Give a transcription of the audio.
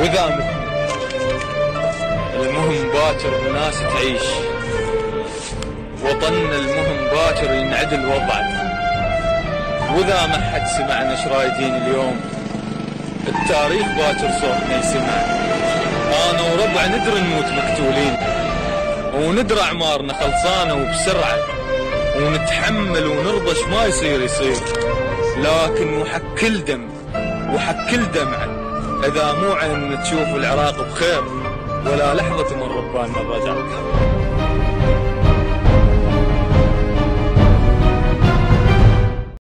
وذا مثل المهم باكر الناس تعيش. وطن المهم باكر ينعدل وضعه وذا ما حد سمعنا إيش رايدين اليوم. التاريخ باكر صوتنا يسمع. آنا وربع ندري نموت مقتولين. وندرى أعمارنا خلصانة وبسرعة. ونتحمل ونرضى ما يصير يصير. لكن وحق كل دم. وحق كل دمعة. إذا مو عين تشوف العراق بخير ولا لحظة تمر ببالنا الرجعه